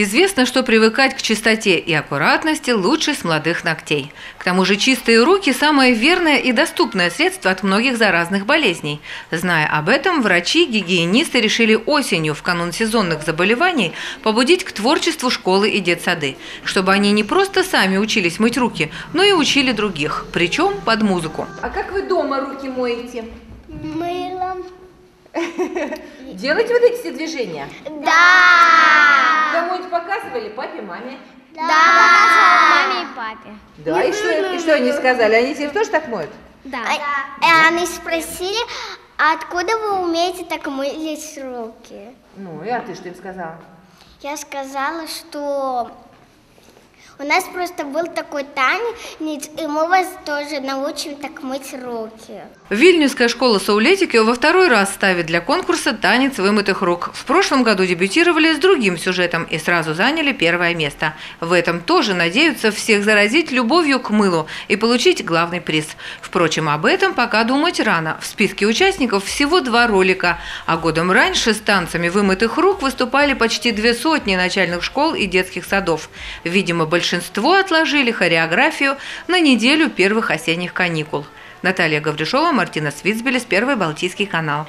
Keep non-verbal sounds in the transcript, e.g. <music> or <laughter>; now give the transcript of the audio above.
Известно, что привыкать к чистоте и аккуратности лучше с молодых ногтей. К тому же чистые руки – самое верное и доступное средство от многих заразных болезней. Зная об этом, врачи, гигиенисты решили осенью, в канун сезонных заболеваний, побудить к творчеству школы и детсады, чтобы они не просто сами учились мыть руки, но и учили других, причем под музыку. А как вы дома руки моете? Мылом. <laughs> Делаете вот эти все движения? Да. Маме? Да. Маме и папе. Да, и что, и что они сказали? Они теперь тоже так моют? Да. И они спросили, «А откуда вы умеете так мыть руки? Ну, и а ты что им сказала? Я сказала, что у нас просто был такой танец, и мы вас тоже научим так мыть руки. Вильнюсская школа Саулетики во второй раз ставит для конкурса «Танец вымытых рук». В прошлом году дебютировали с другим сюжетом и сразу заняли первое место. В этом тоже надеются всех заразить любовью к мылу и получить главный приз. Впрочем, об этом пока думать рано. В списке участников всего два ролика, а годом раньше с танцами вымытых рук выступали почти две сотни начальных школ и детских садов. Видимо, большинство большинство отложили хореографию на неделю первых осенних каникул. Наталья Гавришова, Мартина Свицбелес, Первый Балтийский канал.